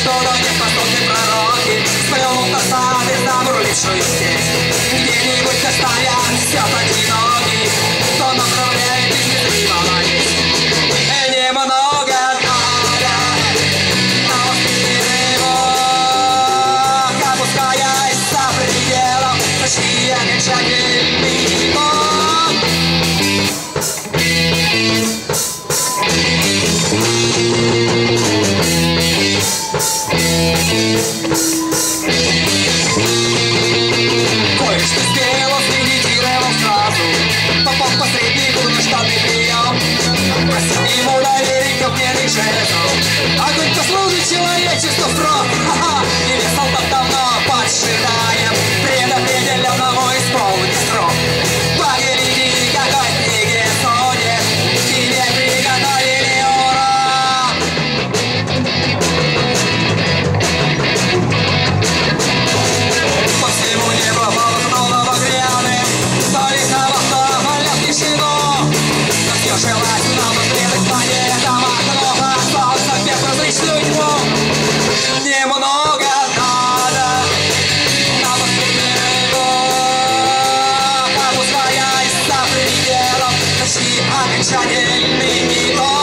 что но не способны пророки Сплюнув на сады, замурлившую сеть Где-нибудь все одиноки Кто направляет из незримого есть И немного надо Но его Опускаясь за пределом Почти окончательный used Солнце в безразличную тьму Немного надо На восприятие Опускаясь за пределом Почти окончательный